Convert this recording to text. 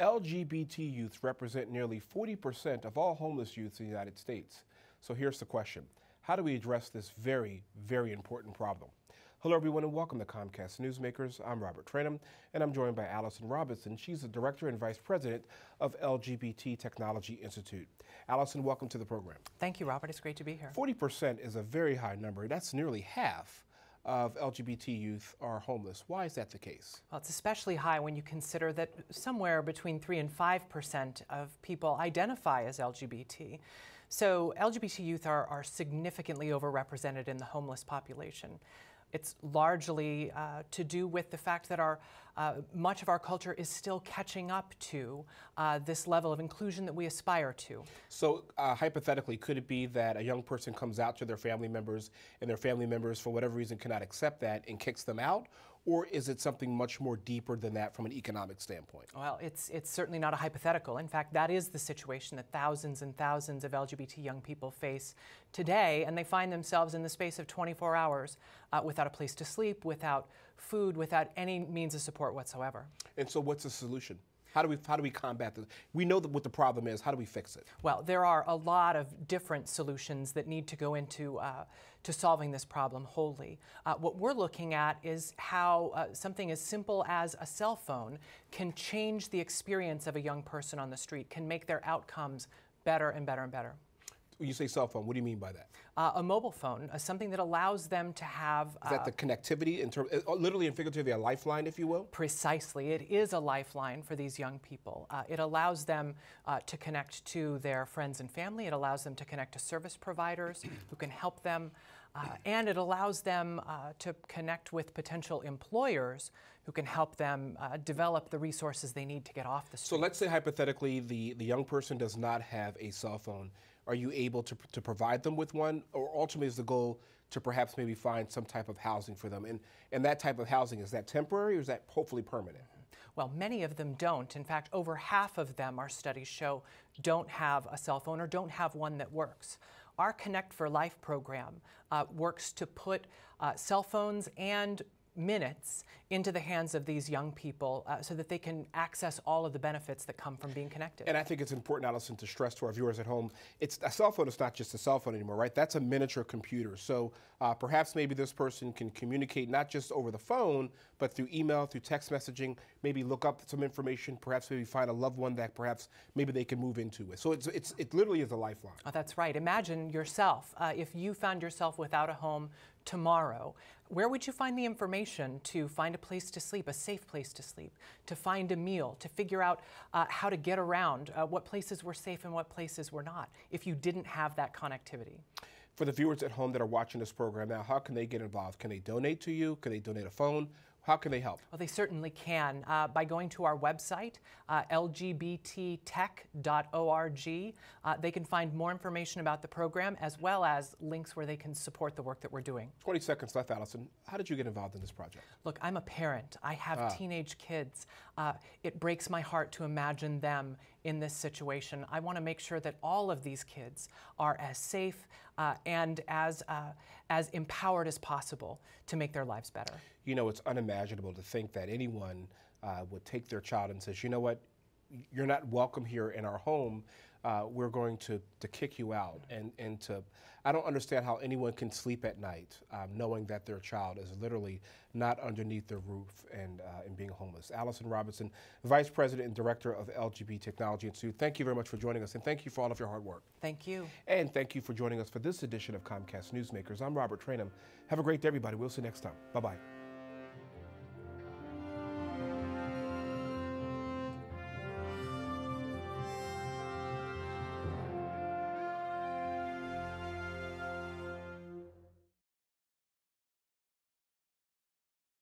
LGBT youth represent nearly 40% of all homeless youths in the United States. So here's the question How do we address this very, very important problem? Hello, everyone, and welcome to Comcast Newsmakers. I'm Robert Traynham, and I'm joined by Allyson Robinson. She's the Director and Vice President of LGBT Technology Institute. Allyson, welcome to the program. Thank you, Robert. It's great to be here. 40% is a very high number. That's nearly half of LGBT youth are homeless. Why is that the case? Well, it's especially high when you consider that somewhere between 3 and 5 percent of people identify as LGBT. So LGBT youth are, are significantly overrepresented in the homeless population. It's largely uh, to do with the fact that our uh, much of our culture is still catching up to uh, this level of inclusion that we aspire to. So, uh, hypothetically, could it be that a young person comes out to their family members and their family members, for whatever reason, cannot accept that and kicks them out? Or is it something much more deeper than that from an economic standpoint? Well, it's, it's certainly not a hypothetical. In fact, that is the situation that thousands and thousands of LGBT young people face today, and they find themselves in the space of 24 hours uh, without a place to sleep, without food, without any means of support whatsoever. And so, what's the solution? How do we how do we combat this? We know what the problem is. How do we fix it? Well, there are a lot of different solutions that need to go into uh, to solving this problem wholly. Uh, what we're looking at is how uh, something as simple as a cell phone can change the experience of a young person on the street, can make their outcomes better and better and better. When you say cell phone, what do you mean by that? Uh, a mobile phone, uh, something that allows them to have. Is that the uh, connectivity, in terms, uh, literally and figuratively, a lifeline, if you will? Precisely. It is a lifeline for these young people. Uh, it allows them uh, to connect to their friends and family. It allows them to connect to service providers who can help them. and it allows them to connect with potential employers who can help them develop the resources they need to get off the street. So let's say hypothetically the, the young person does not have a cell phone are you able to, to provide them with one? Or ultimately is the goal to perhaps maybe find some type of housing for them? And, and that type of housing, is that temporary or is that hopefully permanent? Well, many of them don't. In fact, over half of them, our studies show, don't have a cell phone or don't have one that works. Our Connect for Life program uh, works to put uh, cell phones and minutes into the hands of these young people uh, so that they can access all of the benefits that come from being connected. And I think it's important, Allyson, to stress to our viewers at home, it's a cell phone is not just a cell phone anymore, right? That's a miniature computer. So uh, perhaps maybe this person can communicate not just over the phone, but through email, through text messaging, maybe look up some information, perhaps maybe find a loved one that perhaps maybe they can move into it. So it's, it's, it literally is a lifeline. Oh, that's right. Imagine yourself, uh, if you found yourself without a home tomorrow, where would you find the information to find a place to sleep, a safe place to sleep, to find a meal, to figure out uh, how to get around, uh, what places were safe and what places were not, if you didn't have that connectivity? For the viewers at home that are watching this program now, how can they get involved? Can they donate to you? Can they donate a phone? How can they help? Well, they certainly can uh, by going to our website, uh, lgbttech.org. Uh, they can find more information about the program as well as links where they can support the work that we're doing. 20 seconds left, Allyson. How did you get involved in this project? Look, I'm a parent. I have ah. teenage kids. Uh, it breaks my heart to imagine them in this situation. I want to make sure that all of these kids are as safe uh, and as, uh, as empowered as possible to make their lives better. You know, it's unimaginable to think that anyone uh, would take their child and says, you know what, you're not welcome here in our home. Uh, we're going to, to kick you out. And, and to, I don't understand how anyone can sleep at night um, knowing that their child is literally not underneath their roof and, uh, and being homeless. Allyson Robinson, Vice President and Director of LGBT Technology Institute, thank you very much for joining us and thank you for all of your hard work. Thank you. And thank you for joining us for this edition of Comcast Newsmakers. I'm Robert Traynham. Have a great day, everybody. We'll see you next time. Bye bye.